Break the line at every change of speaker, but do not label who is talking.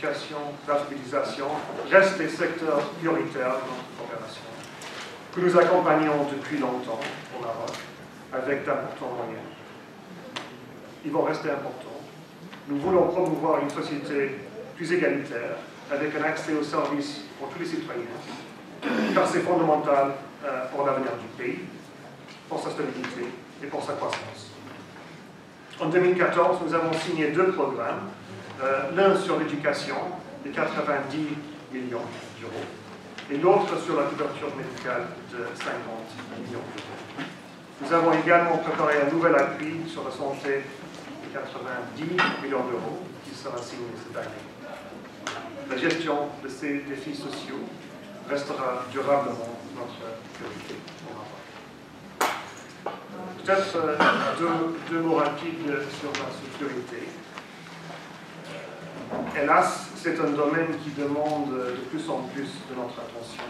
l'éducation, l'alphabétisation restent les secteurs prioritaires de notre coopération, que nous accompagnons depuis longtemps au Maroc avec d'importants moyens. Ils vont rester importants. Nous voulons promouvoir une société plus égalitaire, avec un accès aux services pour tous les citoyens, car c'est fondamental euh, pour l'avenir du pays, pour sa stabilité et pour sa croissance. En 2014, nous avons signé deux programmes, l'un sur l'éducation, de 90 millions d'euros, et l'autre sur la couverture médicale de 50 millions d'euros. Nous avons également préparé un nouvel appui sur la santé de 90 millions d'euros qui sera signé cette année. La gestion de ces défis sociaux restera durablement notre priorité. Peut-être euh, deux, deux, mots rapides sur la sécurité. Hélas, c'est un domaine qui demande de plus en plus de notre attention.